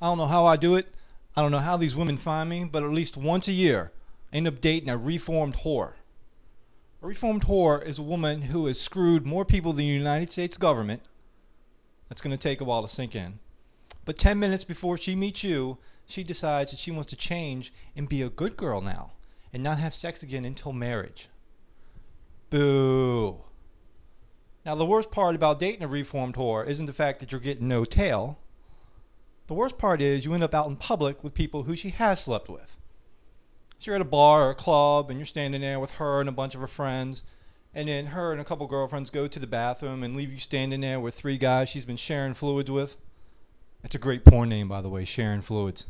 I don't know how I do it. I don't know how these women find me, but at least once a year, I end up dating a reformed whore. A reformed whore is a woman who has screwed more people than the United States government. That's going to take a while to sink in. But 10 minutes before she meets you, she decides that she wants to change and be a good girl now and not have sex again until marriage. Boo. Now, the worst part about dating a reformed whore isn't the fact that you're getting no tail. The worst part is you end up out in public with people who she has slept with. So you're at a bar or a club and you're standing there with her and a bunch of her friends, and then her and a couple girlfriends go to the bathroom and leave you standing there with three guys she's been sharing fluids with. That's a great porn name, by the way, sharing fluids.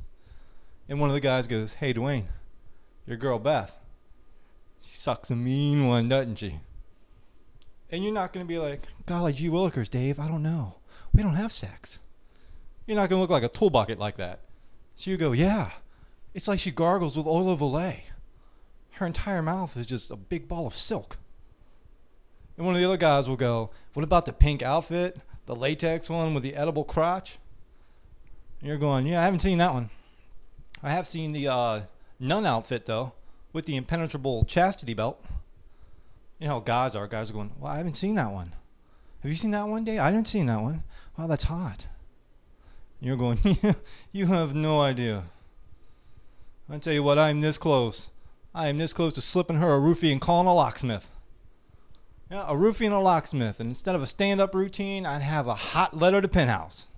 And one of the guys goes, Hey, Dwayne, your girl Beth, she sucks a mean one, doesn't she? And you're not going to be like, golly gee willikers, Dave, I don't know. We don't have sex. You're not going to look like a tool bucket like that. So you go, yeah, it's like she gargles with oil of Olay. Her entire mouth is just a big ball of silk. And one of the other guys will go, what about the pink outfit? The latex one with the edible crotch? And you're going, yeah, I haven't seen that one. I have seen the uh, nun outfit, though, with the impenetrable chastity belt. You know how guys are. Guys are going, well, I haven't seen that one. Have you seen that one, Dave? I haven't seen that one. Wow, that's hot. You're going, you have no idea. I tell you what, I'm this close. I am this close to slipping her a roofie and calling a locksmith. Yeah, a roofie and a locksmith. And instead of a stand up routine, I'd have a hot letter to penthouse.